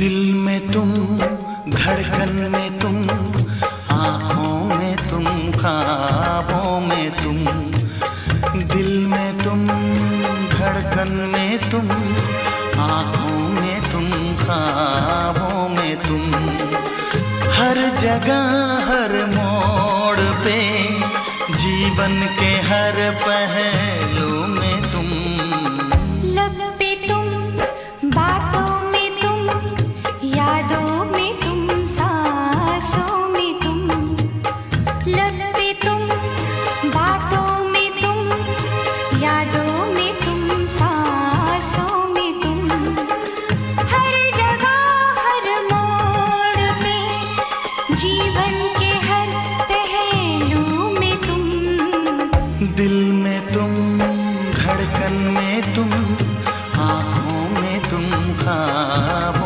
दिल में तुम, धड़कन में तुम, आँखों में तुम, ख्वाबों में तुम, दिल में तुम, धड़कन में तुम, आँखों में तुम, ख्वाबों में तुम, हर जगह, हर मोड़ पे, जीवन के हर पहलू दिल में तुम धड़कन में तुम आँखों में तुम ख्वाब